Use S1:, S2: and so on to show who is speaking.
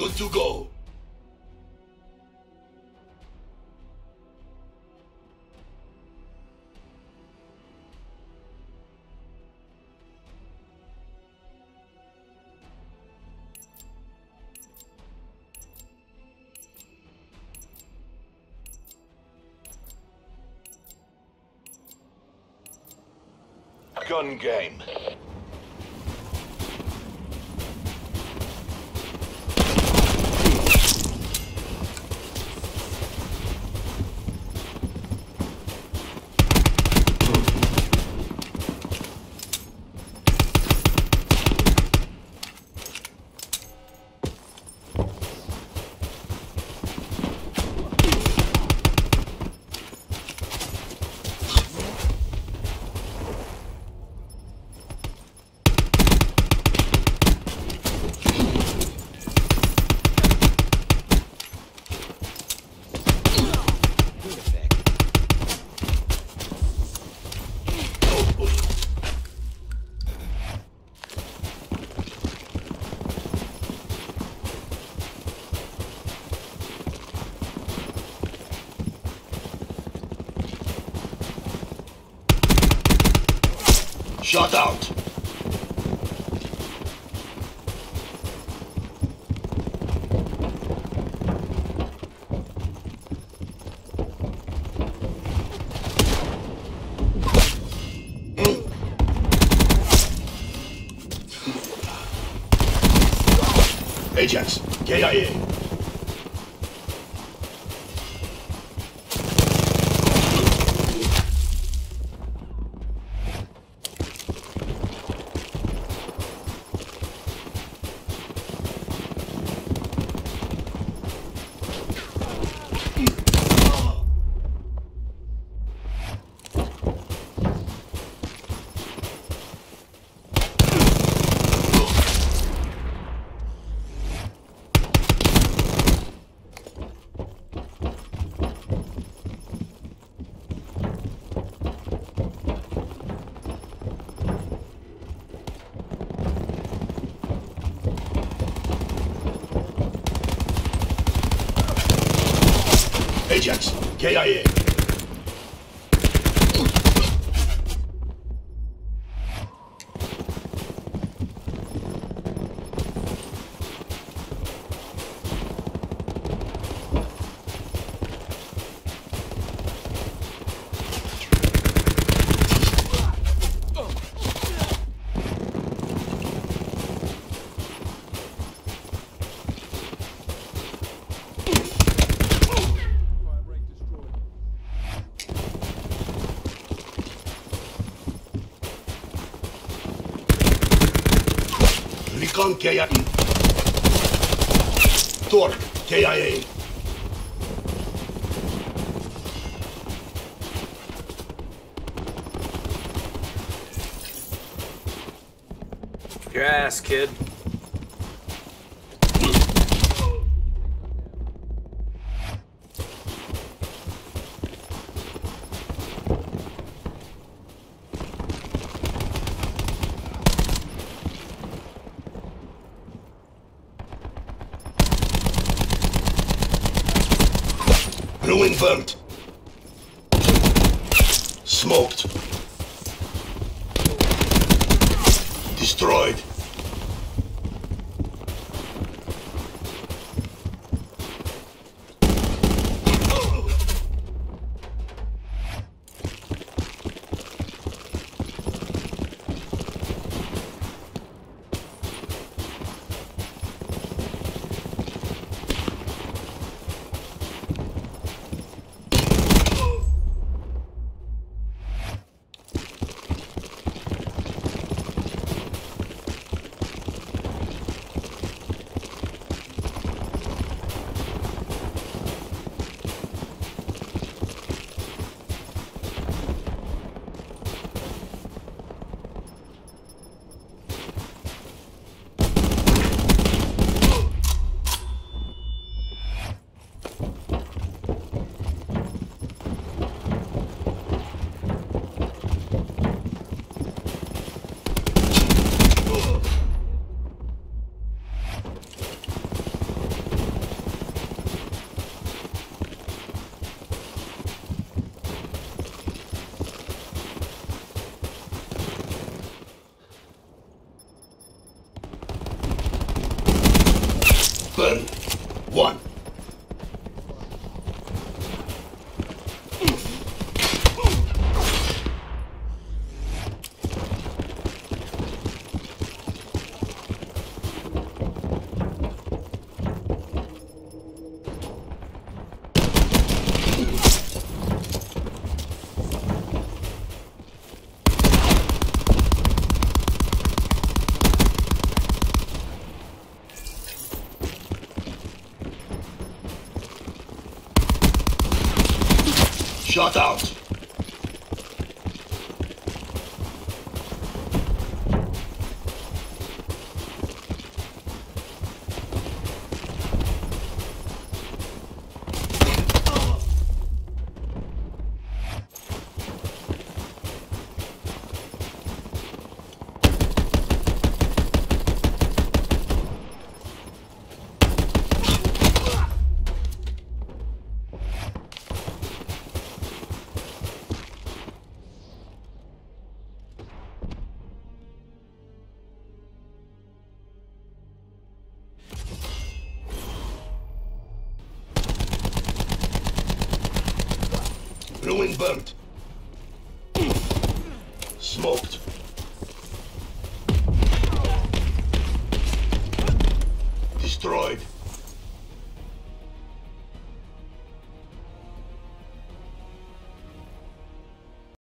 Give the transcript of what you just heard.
S1: Good to go. Gun game. Shut out. Ajax, KIA. Ajax, KIA. Recon KIA. Torque, KIA.
S2: Your ass, kid.
S1: Ruin burnt. Smoked. Destroyed. Burn. One. Shot out. Ruin burnt. Smoked. Destroyed.